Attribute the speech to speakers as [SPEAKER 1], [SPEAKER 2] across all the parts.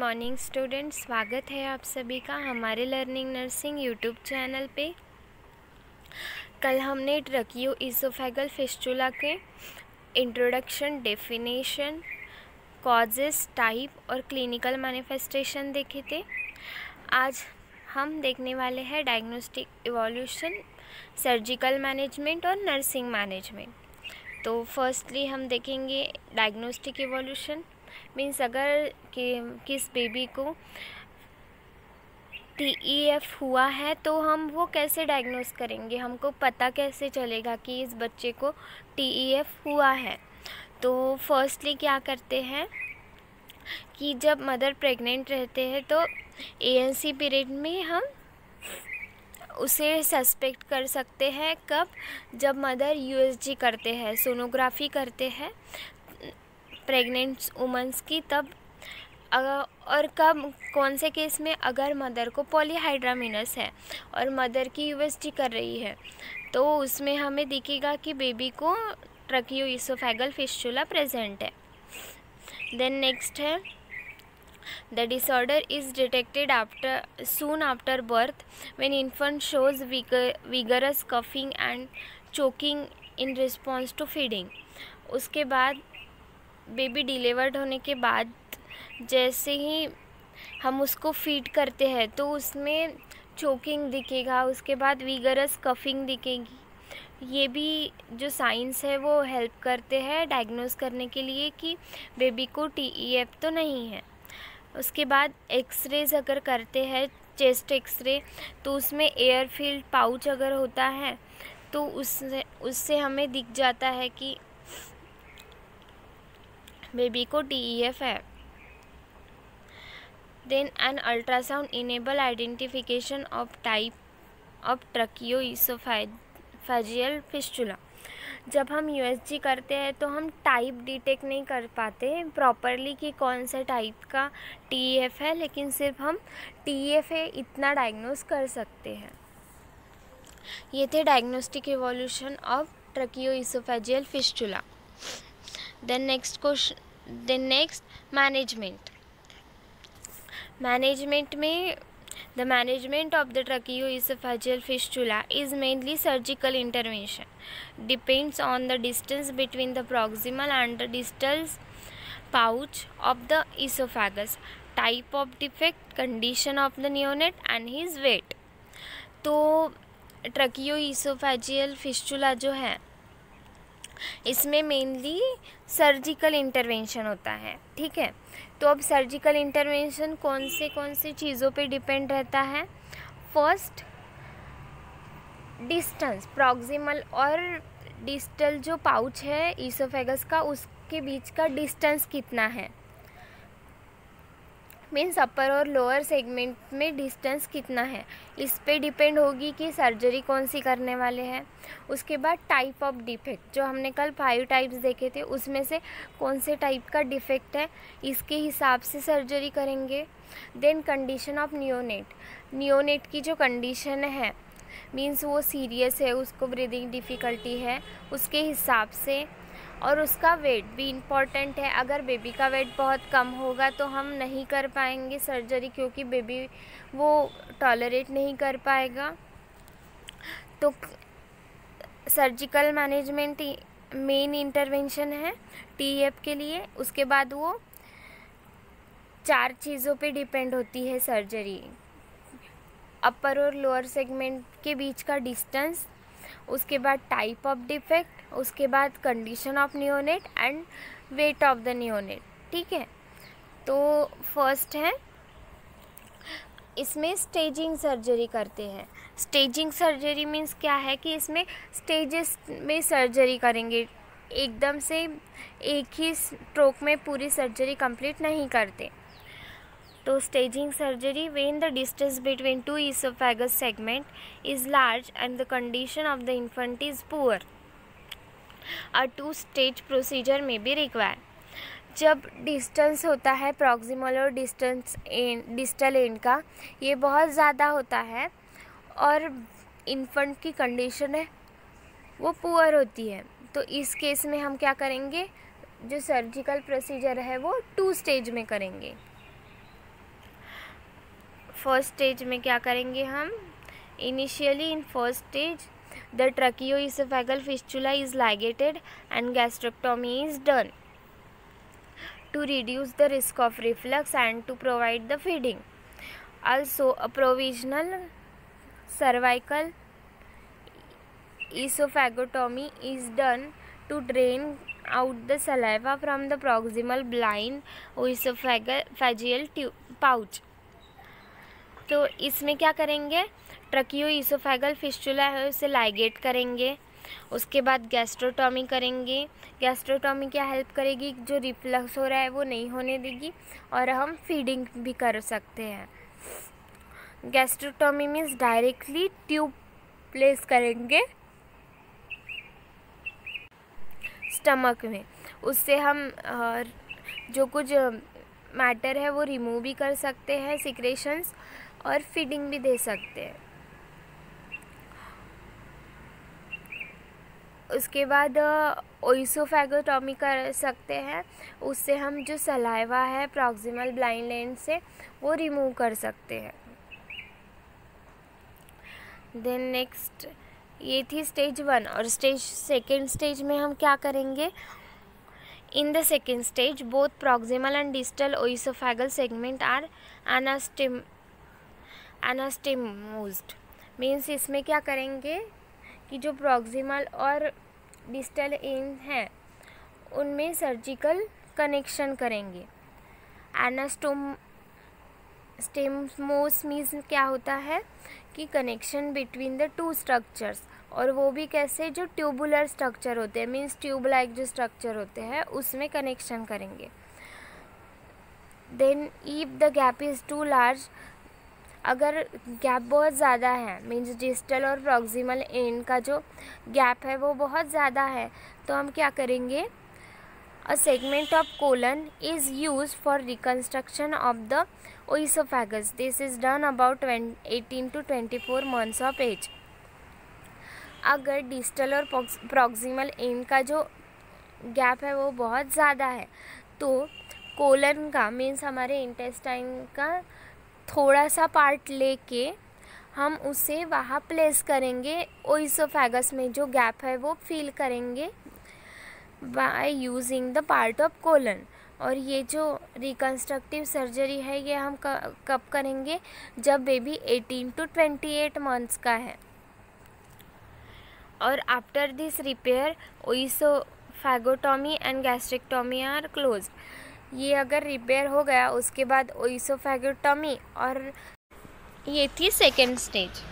[SPEAKER 1] Morning student, स्वागत है आप सभी का हमारे लर्निंग नर्सिंग यूट्यूब चैनल पे। कल हमने ट्रकियो इसोफेगल फिस्टुला के इंट्रोडक्शन डेफिनेशन कॉजेस टाइप और क्लिनिकल मैनिफेस्टेशन देखे थे। आज हम देखने वाले हैं डायग्नोस्टिक इवोल्यूशन सर्जिकल मैनेजमेंट और नर्सिंग मैनेजमेंट तो फर्स्टली हम देखेंगे डायग्नोस्टिक इवोल्यूशन मीन्स अगर कि किस बेबी को टी ई एफ़ हुआ है तो हम वो कैसे डायग्नोस करेंगे? हमको पता कैसे चलेगा कि इस बच्चे को टी ई एफ़ हुआ है? तो फर्स्टली क्या करते हैं कि जब मदर प्रेग्नेंट रहते हैं तो ए एन सी पीरियड में हम उसे सस्पेक्ट कर सकते हैं कब? जब मदर यू एस जी करते हैं सोनोग्राफी करते हैं प्रेग्नेंट वुमेंस की, तब और कब, कौन से केस में अगर मदर को पॉलीहाइड्रामिनस है और मदर की यूएसटी कर रही है तो उसमें हमें दिखेगा कि बेबी को ट्रकियो इसोफेगल फिस्टुला प्रेजेंट है। देन नेक्स्ट है the disorder is detected after soon after birth when infant shows vigorous coughing and choking in response to feeding उसके बाद बेबी डिलीवर्ड होने के बाद जैसे ही हम उसको फ़ीड करते हैं तो उसमें चोकिंग दिखेगा, उसके बाद वीगरस कफिंग दिखेगी। ये भी जो साइंस है, वो हेल्प करते हैं डायग्नोस करने के लिए कि बेबी को टी ई एफ़ तो नहीं है। उसके बाद एक्सरेज अगर करते हैं चेस्ट एक्सरे तो उसमें एयर फ़ील्ड पाउच अगर होता है तो उससे उससे हमें दिख जाता है कि बेबी को टीईएफ है। Then an ultrasound enable identification of type of tracheo oesophageal fistula जब हम यूएसजी करते हैं तो हम टाइप डिटेक्ट नहीं कर पाते प्रॉपरली कि कौन से टाइप का टीईएफ है, लेकिन सिर्फ़ हम टीईएफ है, इतना डायग्नोस कर सकते हैं। ये थे diagnostic evolution of tracheo oesophageal fistula then next question the next management management में the management of the tracheo is oesophageal fistula is mainly surgical intervention depends on the distance between the proximal and distal pouch of the oesophagus type of defect condition of the neonate and his weight तो ट्रकियो oesophageal fistula जो है इसमें mainly surgical intervention होता है, ठीक है? तो अब सर्जिकल इंटरवेंशन कौन से कौन से चीज़ों पे डिपेंड रहता है? फ़र्स्ट डिस्टेंस प्रॉक्सिमल और डिस्टल जो पाउच है ईसोफेगस का, उसके बीच का डिस्टेंस कितना है? मीन्स अपर और लोअर सेगमेंट में डिस्टेंस कितना है? इस पे डिपेंड होगी कि सर्जरी कौन सी करने वाले हैं। उसके बाद टाइप ऑफ़ डिफेक्ट, जो हमने कल फाइव टाइप्स देखे थे, उसमें से कौन से टाइप का डिफेक्ट है, इसके हिसाब से सर्जरी करेंगे। Then condition of neonate neonate की जो कंडीशन है, मीन्स वो सीरियस है, उसको ब्रीदिंग डिफ़िकल्टी है, उसके हिसाब से और उसका वेट भी इंपॉर्टेंट है। अगर बेबी का वेट बहुत कम होगा तो हम नहीं कर पाएँगे सर्जरी क्योंकि बेबी वो टॉलरेट नहीं कर पाएगा। तो सर्जिकल मैनेजमेंट मेन इंटरवेंशन है टीएफ के लिए। उसके बाद वो चार चीज़ों पे डिपेंड होती है सर्जरी अपर और लोअर सेगमेंट के बीच का डिस्टेंस उसके बाद टाइप ऑफ़ डिफेक्ट उसके बाद condition of neonate and weight of the neonate ठीक है? तो फ़र्स्ट है, इसमें स्टेजिंग सर्जरी करते हैं। स्टेजिंग सर्जरी मीन्स क्या है कि इसमें स्टेजेस में सर्जरी करेंगे। एकदम से एक ही स्ट्रोक में पूरी सर्जरी कंप्लीट नहीं करते। तो staging surgery when the distance between two oesophagus segment is large and the condition of the infant is poor a two stage procedure में भी रिक्वायर जब डिस्टेंस होता है प्रॉक्सिमल और डिस्टेंस एन डिस्टल एंड का, ये बहुत ज़्यादा होता है और इन्फंट की कंडीशन है, वो पुअर होती है। तो इस केस में हम क्या करेंगे? जो सर्जिकल प्रोसीजर है, वो टू स्टेज में करेंगे। फ़र्स्ट स्टेज में क्या करेंगे हम? Initially in first stage the tracheo oesophageal fistula is ligated and gastrostomy is done to reduce the risk of reflux and to provide the feeding also a provisional cervical oesophagotomy is done to drain out the saliva from the proximal blind oesophageal फेजियल ट्यू pouch तो इसमें क्या करेंगे? ट्रकियो oesophageal fistula है, उसे ligate करेंगे। उसके बाद गैस्ट्रोटॉमी करेंगे। गैस्ट्रोटॉमी क्या हेल्प करेगी? जो रिफ्लक्स हो रहा है, वो नहीं होने देगी और हम फीडिंग भी कर सकते हैं। Gastrotomy means directly tube place करेंगे स्टमक में। उससे हम जो कुछ मैटर है, वो रिमूव भी कर सकते हैं सिक्रेशंस और फीडिंग भी दे सकते हैं। उसके बाद ओइसोफेगोटॉमी कर सकते हैं। उससे हम जो सलाइवा है प्रॉक्सिमल ब्लाइंड लेंस से, वो रिमूव कर सकते हैं। देन नेक्स्ट ये थी स्टेज वन और स्टेज सेकेंड स्टेज में हम क्या करेंगे? In the second stage both proximal and digital oesophageal segment are एनास्टिम anastomosed means इसमें क्या करेंगे कि जो प्रॉक्सिमल और डिस्टल एन हैं, उनमें सर्जिकल कनेक्शन करेंगे। एनास्टोम स्टेमोस मीन्स क्या होता है कि connection between the two structures और वो भी कैसे? जो ट्यूबुलर स्ट्रक्चर होते हैं मीन्स ट्यूब लाइक जो स्ट्रक्चर होते हैं, उसमें कनेक्शन करेंगे। Then if the gap is too large अगर गैप बहुत ज़्यादा है मीन्स डिजिटल और प्रॉक्सिमल एंड का जो गैप है वो बहुत ज़्यादा है तो हम क्या करेंगे? A segment of colon is use for reconstruction of the oesophagus this is done about eighteen to twenty four months of age अगर डिजिटल और प्रॉक्सिमल एंड का जो गैप है वो बहुत ज़्यादा है तो कोलन का मीन्स हमारे इंटेस्टाइन का थोड़ा सा पार्ट लेके हम उसे वहाँ प्लेस करेंगे ओइसोफेगस में जो गैप है वो फिल करेंगे by using the part of colon और ये जो रिकन्स्ट्रक्टिव सर्जरी है, ये हम कब करेंगे? जब बेबी 18 टू 28 मंथ्स का है। और after this repair oesophagotomy and gastrectomy are closed ये अगर रिपेयर हो गया, उसके बाद ओइसोफेगोटॉमी और ये थी सेकेंड स्टेज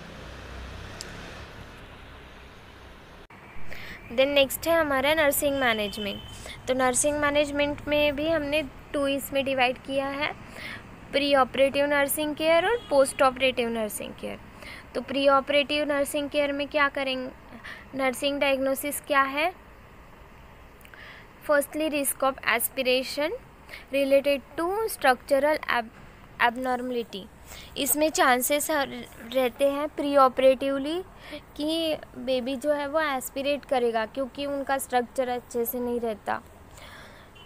[SPEAKER 1] देन नेक्स्ट है हमारा नर्सिंग मैनेजमेंट तो नर्सिंग मैनेजमेंट में भी हमने टू इसमें डिवाइड किया है। प्री ऑपरेटिव नर्सिंग केयर और पोस्ट ऑपरेटिव नर्सिंग केयर तो प्री ऑपरेटिव नर्सिंग केयर में क्या करेंगे? नर्सिंग डायग्नोसिस क्या है? Firstly risk of aspiration related to structural abnormality. इसमें चांसेस रहते हैं प्री ऑपरेटिवली कि बेबी जो है वो एस्पिरेट करेगा, क्योंकि उनका स्ट्रक्चर अच्छे से नहीं रहता।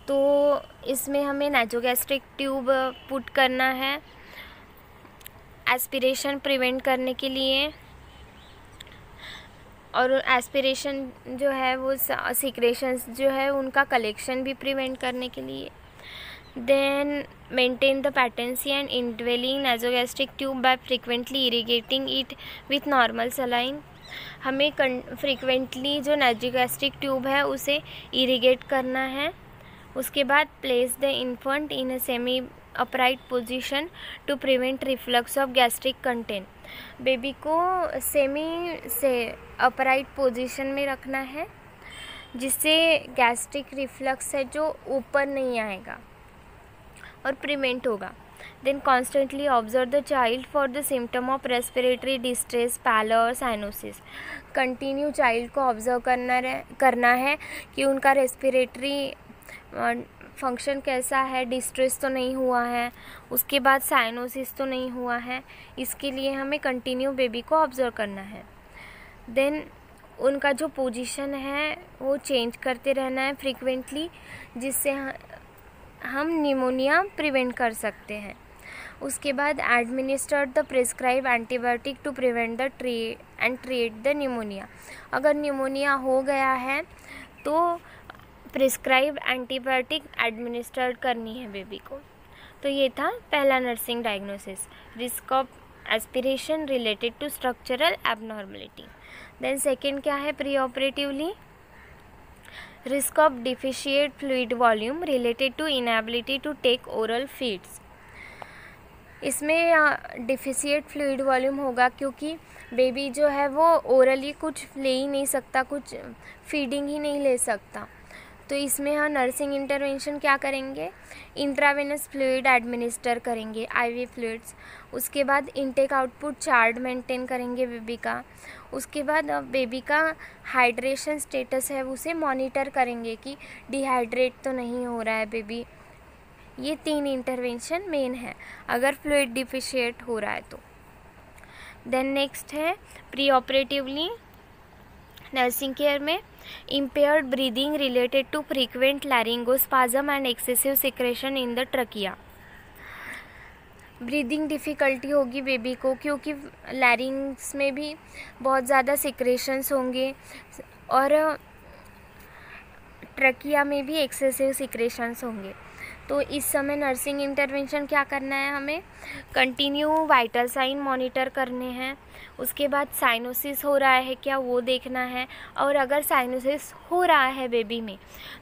[SPEAKER 1] तो इसमें हमें नेचोगैस्ट्रिक ट्यूब पुट करना है एस्पिरेशन प्रिवेंट करने के लिए। और एस्पिरेशन जो है वो सिक्रेशंस जो है उनका कलेक्शन भी प्रिवेंट करने के लिए। Then maintain the patency and indwelling nasogastric tube by frequently irrigating it with normal saline. हमें फ्रिक्वेंटली जो नेजोगैस्ट्रिक ट्यूब है, उसे इरीगेट करना है। उसके बाद place the infant in a semi upright position to prevent reflux of gastric content baby को semi से अपराइट पोजीशन में रखना है, जिससे गैस्ट्रिक रिफ्लक्स है जो ऊपर नहीं आएगा। और प्रिवेंट होगा। Then constantly observe the child for the symptom of respiratory distress pallor cyanosis continue child को ऑब्ज़र्व करना करना है कि उनका रेस्पिरेटरी फ़ंक्शन कैसा है डिस्ट्रेस तो नहीं हुआ है, उसके बाद साइनोसिस तो नहीं हुआ है, इसके लिए हमें कंटिन्यू बेबी को ऑब्ज़र्व करना है। देन उनका जो पोजीशन है, वो चेंज करते रहना है फ्रीक्वेंटली जिससे हम निमोनिया प्रिवेंट कर सकते हैं। उसके बाद administer the prescribe antibiotic to prevent the tree and treat the pneumonia अगर निमोनिया हो गया है तो प्रिस्क्राइब एंटीबायोटिक एडमिनिस्टर करनी है बेबी को। तो ये था पहला nursing diagnosis risk of aspiration related to structural abnormality then second क्या है preoperatively risk of deficient fluid volume related to inability to take oral feeds इसमें डिफिशिएट फ्लूड वॉल्यूम होगा क्योंकि बेबी जो है वो ओरली कुछ ले ही नहीं सकता, कुछ फीडिंग ही नहीं ले सकता। तो इसमें हम नर्सिंग इंटरवेंशन क्या करेंगे? इंट्रावेनस फ्लूड एडमिनिस्टर करेंगे आईवी फ्लूड्स उसके बाद इनटेक आउटपुट चार्ट मेंटेन करेंगे बेबी का। उसके बाद बेबी का हाइड्रेशन स्टेटस है, उसे मॉनिटर करेंगे कि डिहाइड्रेट तो नहीं हो रहा है बेबी ये तीन इंटरवेंशन मेन है, अगर फ्लूड डिफिशिएट हो रहा है तो। देन नेक्स्ट है प्री ऑपरेटिवली नर्सिंग केयर में impaired breathing related to frequent laryngospasm and excessive secretion in the trachea breathing difficulty होगी बेबी को, क्योंकि लैरिंग्स में भी बहुत ज़्यादा सिक्रेशंस होंगे और ट्रकिया में भी एक्सेसिव सिक्रेशंस होंगे। तो इस समय नर्सिंग इंटरवेंशन क्या करना है हमें? कंटिन्यू वाइटल साइन मॉनिटर करने हैं। उसके बाद साइनोसिस हो रहा है क्या वो देखना है। और अगर साइनोसिस हो रहा है बेबी में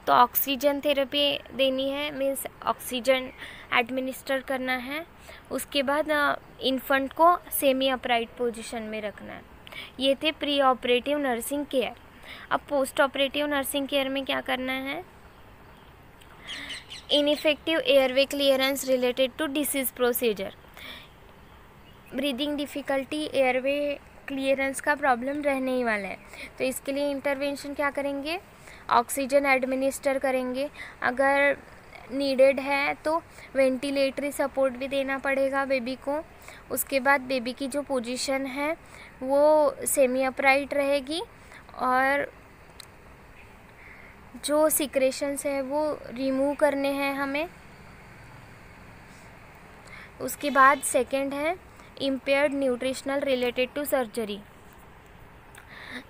[SPEAKER 1] तो ऑक्सीजन थेरेपी देनी है। मीन्स ऑक्सीजन एडमिनिस्टर करना है। उसके बाद इन्फेंट को सेमी अपराइट पोजिशन में रखना है। ये थे प्री ऑपरेटिव नर्सिंग केयर अब पोस्ट ऑपरेटिव नर्सिंग केयर में क्या करना है? Infective airway clearance related to disease procedure breathing difficulty airway clearance का प्रॉब्लम रहने ही वाला है। तो इसके लिए इंटरवेंशन क्या करेंगे? ऑक्सीजन एडमिनिस्टर करेंगे। अगर नीडेड है तो वेंटिलेटरी सपोर्ट भी देना पड़ेगा बेबी को। उसके बाद बेबी की जो पोजीशन है, वो सेमी अपराइट रहेगी और जो सिक्रेशंस है, वो रिमूव करने हैं हमें। उसके बाद सेकंड है impaired nutritional related to surgery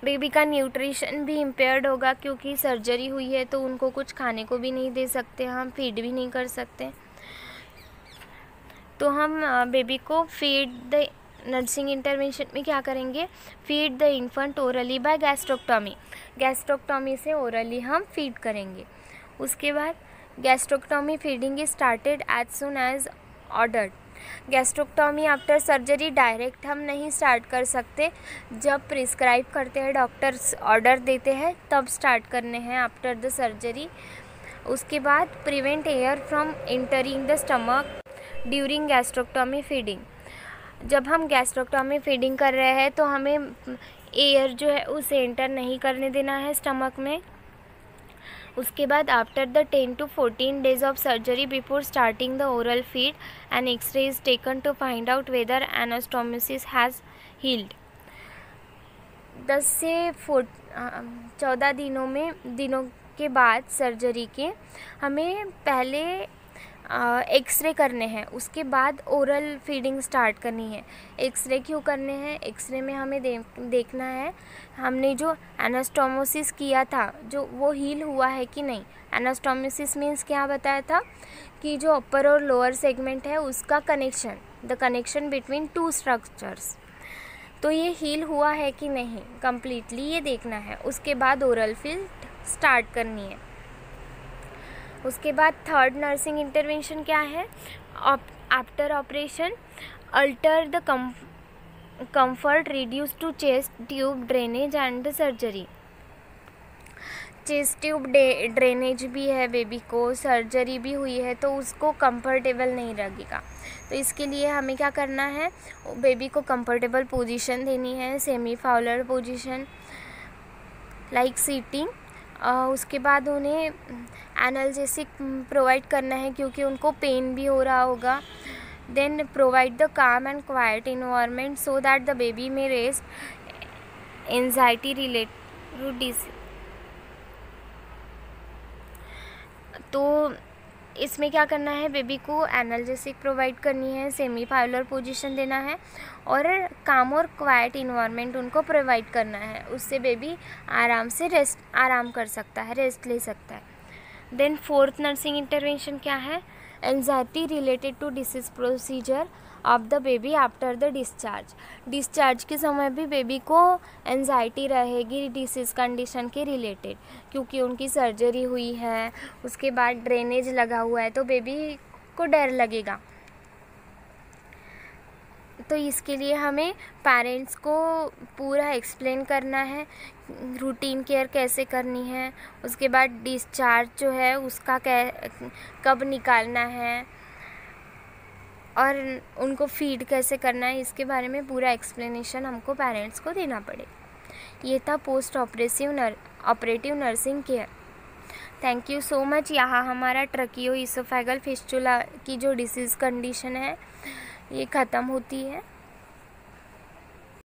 [SPEAKER 1] baby का न्यूट्रिशन भी इम्पेयर्ड होगा क्योंकि सर्जरी हुई है तो उनको कुछ खाने को भी नहीं दे सकते, हम फ़ीड भी नहीं कर सकते। तो हम बेबी को फ़ीड नर्सिंग इंटरवेंशन में क्या करेंगे? Feed the infant orally by gastrostomy gastrostomy से ओरली हम फ़ीड करेंगे। उसके बाद gastrostomy feeding is started as soon as ordered gastrostomy after surgery direct हम नहीं स्टार्ट कर सकते। जब प्रिस्क्राइब करते हैं डॉक्टर्स ऑर्डर देते हैं, तब स्टार्ट करने हैं आफ्टर द सर्जरी उसके बाद prevent air from entering the stomach during gastrostomy feeding जब हम गैस्ट्रोक्टॉमी फीडिंग कर रहे हैं तो हमें एयर जो है, उसे एंटर नहीं करने देना है स्टमक में। उसके बाद after the ten to fourteen days of surgery before starting the oral feed an X ray is taken to find out whether anastomosis has healed दस से फोर चौदह दिनों में, दिनों के बाद सर्जरी के, हमें पहले एक्सरे करने हैं। उसके बाद ओरल फीडिंग स्टार्ट करनी है। एक्सरे क्यों करने हैं? एक्सरे में हमें दे, देखना है हमने जो एनास्टोमोसिस किया था जो वो हील हुआ है कि नहीं? एनास्टोमोसिस मीन्स क्या बताया था? कि जो अपर और लोअर सेगमेंट है उसका connection the connection between two structures तो ये हील हुआ है कि नहीं? कम्प्लीटली ये देखना है। उसके बाद ओरल फ़ील्ड स्टार्ट करनी है। उसके बाद थर्ड नर्सिंग इंटरवेंशन क्या है? After operation alter the comfort reduce to chest tube drainage and surgery chest tube drainage भी है बेबी को सर्जरी भी हुई है तो उसको कंफर्टेबल नहीं लगेगा तो इसके लिए हमें क्या करना है? बेबी को कंफर्टेबल पोजीशन देनी है semi Fowler position like sitting उसके बाद उन्हें एनाल्जेसिक प्रोवाइड करना है क्योंकि उनको पेन भी हो रहा होगा। Then provide the calm and quiet environment so that the baby may rest anxiety related तो इसमें क्या करना है, बेबी को एनाल्जेसिक प्रोवाइड करनी है सेमी फाइलर पोजिशन देना है और काम और क्वाइट इन्वायरमेंट उनको प्रोवाइड करना है। उससे बेबी आराम से रेस्ट आराम कर सकता है रेस्ट ले सकता है। देन फोर्थ नर्सिंग इंटरवेंशन क्या है? Anxiety related to disease procedure of the baby after the discharge discharge के समय भी बेबी को एनजाइटी रहेगी डिसीज़ कंडीशन के रिलेटेड क्योंकि उनकी सर्जरी हुई है, उसके बाद ड्रेनेज लगा हुआ है तो बेबी को डर लगेगा। तो इसके लिए हमें पेरेंट्स को पूरा एक्सप्लेन करना है रूटीन केयर कैसे करनी है, उसके बाद डिस्चार्ज जो है उसका कै, कब निकालना है और उनको फ़ीड कैसे करना है, इसके बारे में पूरा एक्सप्लेनेशन हमको पेरेंट्स को देना पड़े। ये था पोस्ट ऑपरेसिव नर operative nursing care thank you so much यहाँ हमारा ट्रकियो इसोफेगल फिस्टूला की जो डिसीज़ कंडीशन है, ये ख़त्म होती है।